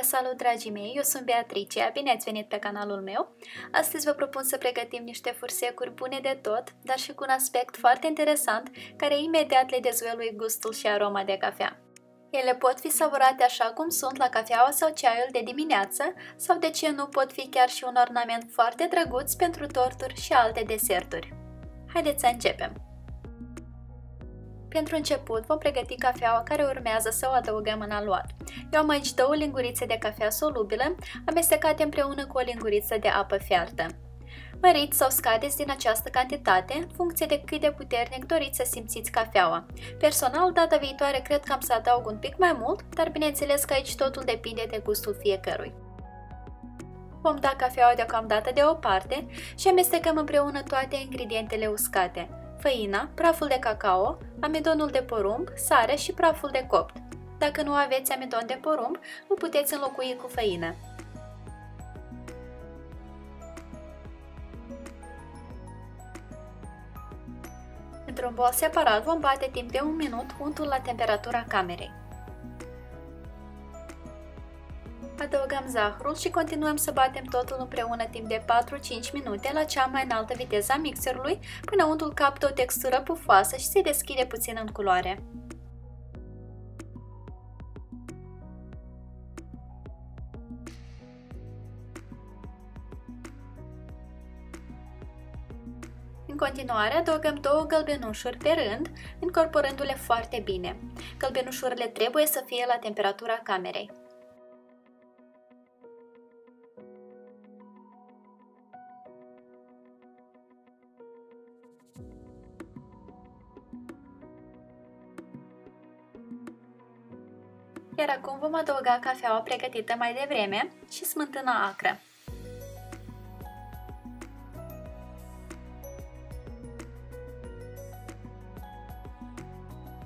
Vă salut, dragii mei! Eu sunt Beatrice, bine ați venit pe canalul meu! Astăzi vă propun să pregătim niște fursecuri bune de tot, dar și cu un aspect foarte interesant, care imediat le dezvălui gustul și aroma de cafea. Ele pot fi savurate așa cum sunt la cafeaua sau ceaiul de dimineață, sau de ce nu pot fi chiar și un ornament foarte drăguț pentru torturi și alte deserturi. Haideți să începem! Pentru început, vom pregăti cafeaua care urmează să o adăugăm în aluat. Eu am aici două lingurițe de cafea solubilă, amestecate împreună cu o linguriță de apă fiartă. Măriți sau scadeți din această cantitate în funcție de cât de puternic doriți să simțiți cafeaua. Personal, data viitoare cred că am să adaug un pic mai mult, dar bineînțeles că aici totul depinde de gustul fiecărui. Vom da cafeaua deocamdată de o parte și amestecăm împreună toate ingredientele uscate făina, praful de cacao, amidonul de porumb, sare și praful de copt. Dacă nu aveți amidon de porumb, îl puteți înlocui cu făină. Într-un bol separat vom bate timp de un minut untul la temperatura camerei. Adăugăm zahărul și continuăm să batem totul împreună timp de 4-5 minute la cea mai înaltă viteză a mixerului până untul captă o textură pufoasă și se deschide puțin în culoare. În continuare, adăugăm două gălbenușuri pe rând, incorporându-le foarte bine. Gălbenușurile trebuie să fie la temperatura camerei. Iar acum vom adăuga cafeaua pregătită mai devreme și smântâna acră.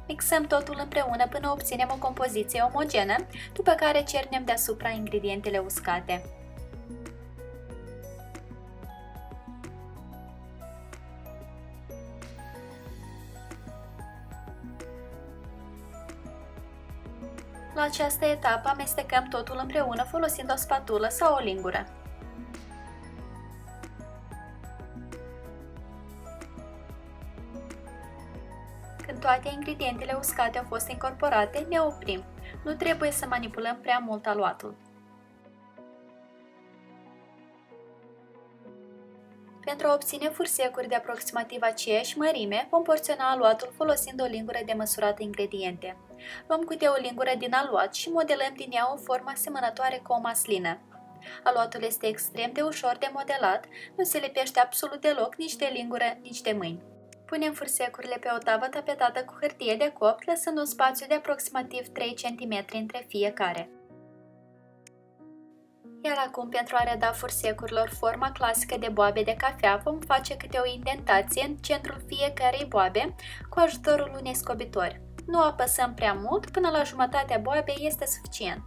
Mixăm totul împreună până obținem o compoziție omogenă, după care cernem deasupra ingredientele uscate. La această etapă amestecăm totul împreună folosind o spatulă sau o lingură. Când toate ingredientele uscate au fost incorporate, ne oprim. Nu trebuie să manipulăm prea mult aluatul. Pentru a obține fursecuri de aproximativ aceeași mărime, vom porționa aluatul folosind o lingură de măsurat ingrediente. Luăm câte o lingură din aluat și modelăm din ea o formă asemănătoare cu o maslină. Aluatul este extrem de ușor de modelat, nu se lipește absolut deloc nici de lingură, nici de mâini. Punem fursecurile pe o tavă tapetată cu hârtie de copt, lăsând un spațiu de aproximativ 3 cm între fiecare. Iar acum, pentru a reda fursecurilor forma clasică de boabe de cafea, vom face câte o indentație în centrul fiecarei boabe cu ajutorul unei scobitori. Nu apăsăm prea mult, până la jumătatea boabei este suficient.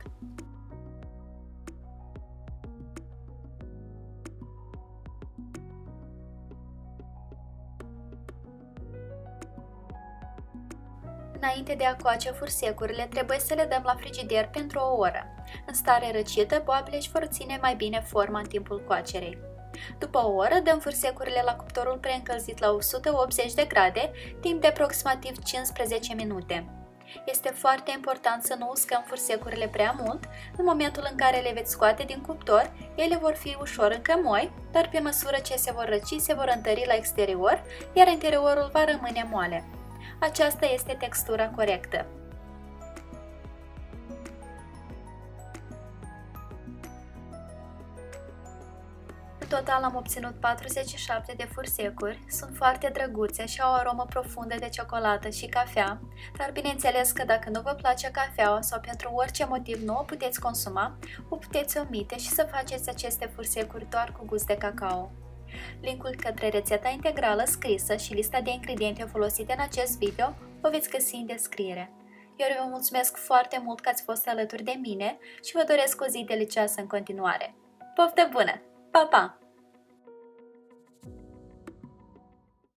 Înainte de a coace fursecurile, trebuie să le dăm la frigider pentru o oră. În stare răcită, boabele își vor ține mai bine forma în timpul coacerei. După o oră, dăm fursecurile la cuptorul preîncălzit la 180 de grade, timp de aproximativ 15 minute. Este foarte important să nu uscăm fursecurile prea mult, în momentul în care le veți scoate din cuptor, ele vor fi ușor încă moi, dar pe măsură ce se vor răci, se vor întări la exterior, iar interiorul va rămâne moale. Aceasta este textura corectă. În total am obținut 47 de fursecuri, sunt foarte drăguțe și au o aromă profundă de ciocolată și cafea, dar bineînțeles că dacă nu vă place cafeaua sau pentru orice motiv nu o puteți consuma, o puteți omite și să faceți aceste fursecuri doar cu gust de cacao. Linkul către rețeta integrală scrisă și lista de ingrediente folosite în acest video o veți găsi în descriere. Eu vă mulțumesc foarte mult că ați fost alături de mine și vă doresc o zi delicioasă în continuare. Poftă bună! Pa, pa!